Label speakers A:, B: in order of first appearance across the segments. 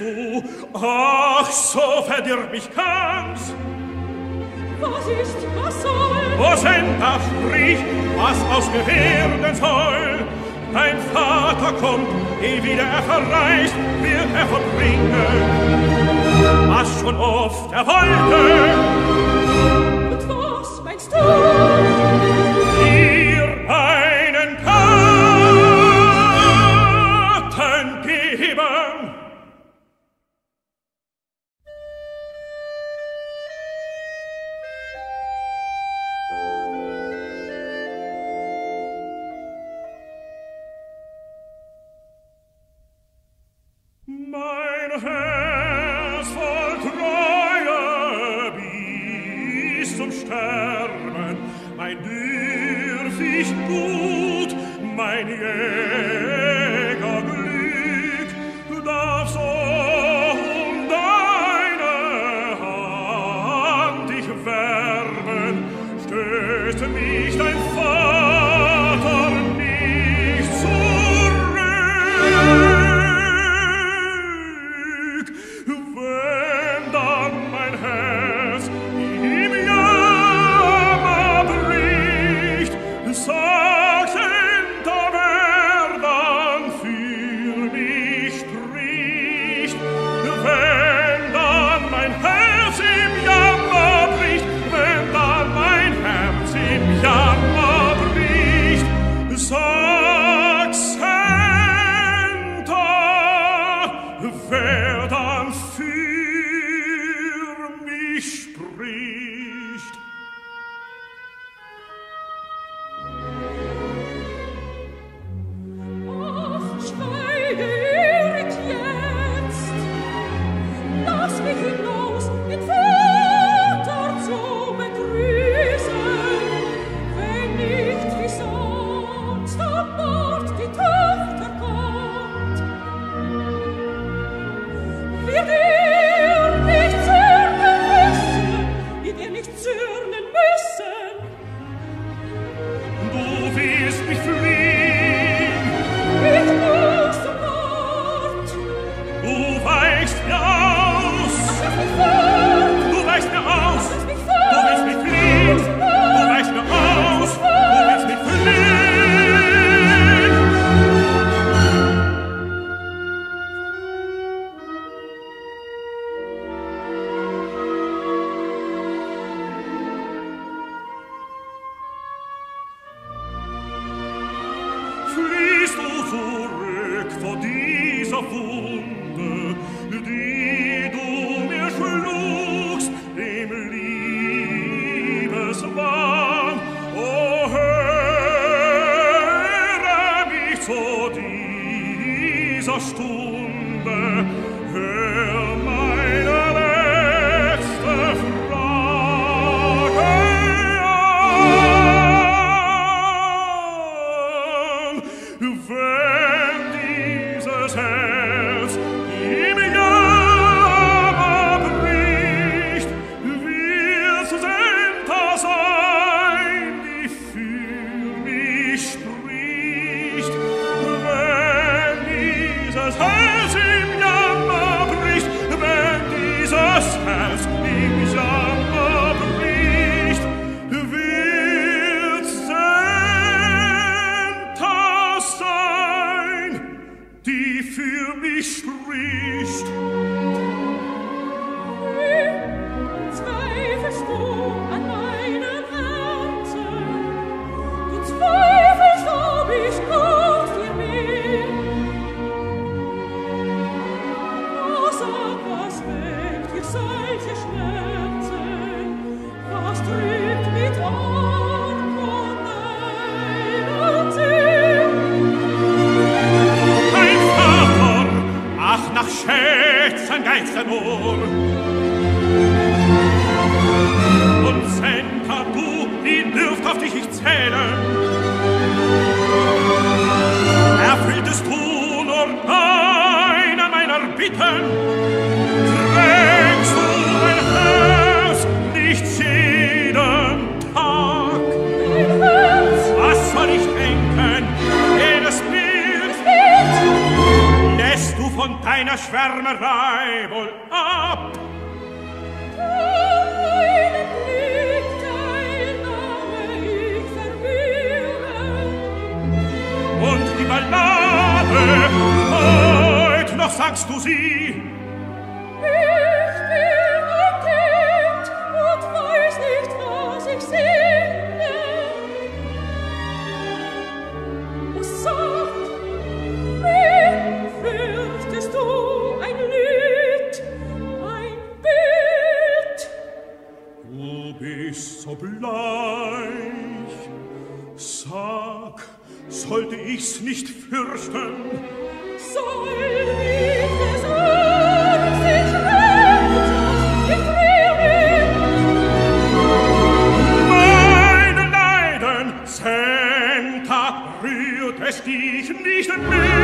A: willst du, ach, so verdirb mich ganz.
B: Was ist, was soll?
A: Wo sind da sprich, was aus mir werden soll? Dein Vater kommt, eh wieder er verreist, wird er verbringen, was schon oft er wollte.
B: Und was meinst du? vers voll Treue zum
A: Sterben, mein dürfig Gut, mein
B: Jägerglück, darf so um deine Hand ich werben,
A: stößt mich dein Vater, dir. reached. schätzen geistern um. Und senta du, die dürft auf dich ich zähle, erfülltest du nur deine meiner Bitten, deiner Schwärmerei wohl ab.
B: Und die Ballade, heut noch sagst du sie. Ich so bleich. Sag, sollte ich's nicht fürchten?
A: Soll ich es sich ich gefrieren?
B: Meine Leiden, Senta, rührt es dich nicht mehr.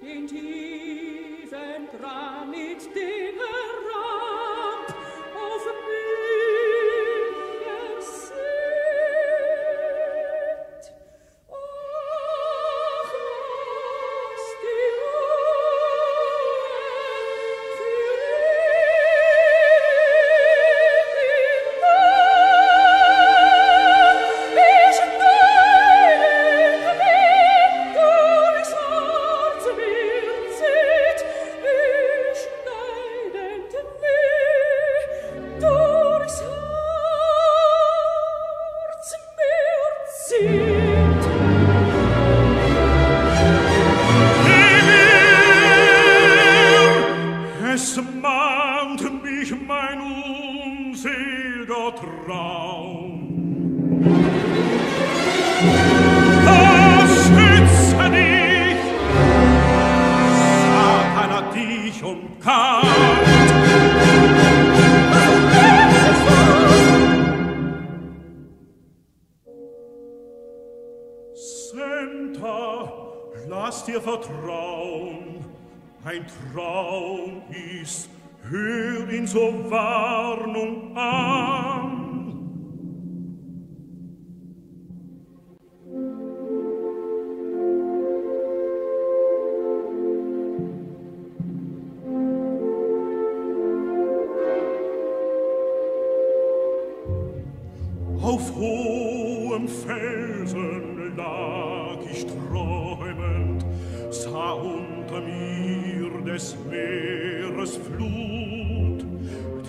A: in tiefen
B: Granit den Herrn Traum. Da schütze dich, Satan hat dich umkannt. Senta, lass dir vertrauen, ein Traum ist hör ihn zur Warnung an. Auf hohem Felsen lag ich träumend, sah unter mir des Meeres Flut,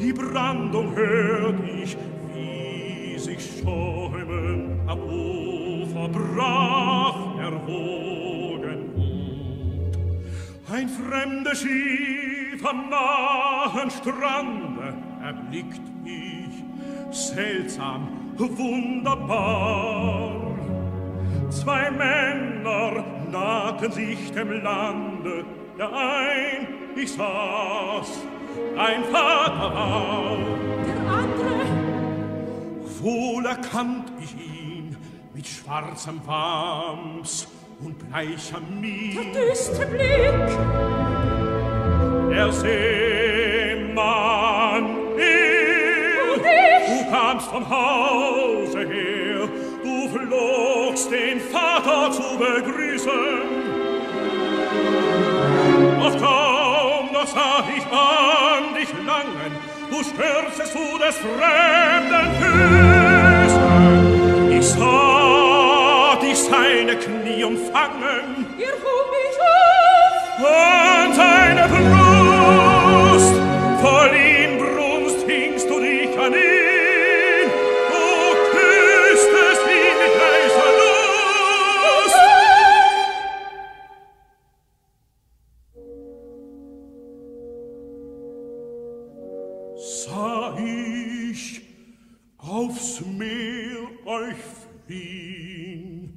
B: Die Brandung hört ich, wie sich schäumen am Ufer brach der Wogen Mut. Ein fremdes Schiff am nahen Strande erblickt ich, seltsam, wunderbar. Zwei Männer nahten sich dem Lande, der ein ich saß, ein Vater war.
A: Der andere?
B: Wohl erkannt ich ihn mit schwarzem Wams und bleicher
A: Miene.
B: Der
A: düstre Blick.
B: Der Seemann ist.
A: Und ich?
B: Du kamst vom Hause her, du flogst den Vater zu begrüßen. Auf Gott! Sah ich an dich langen, du stürzest zu des fremden Füßen. Ich sah dich seine Knie umfangen,
A: ihr hob mich auf,
B: an seine Brust, Meer euch
A: fliehen.